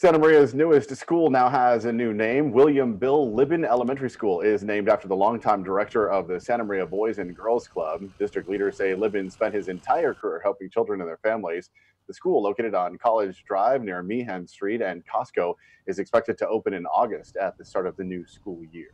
Santa Maria's newest school now has a new name. William Bill Libbon Elementary School is named after the longtime director of the Santa Maria Boys and Girls Club. District leaders say Libbon spent his entire career helping children and their families. The school, located on College Drive near Meehan Street and Costco, is expected to open in August at the start of the new school year.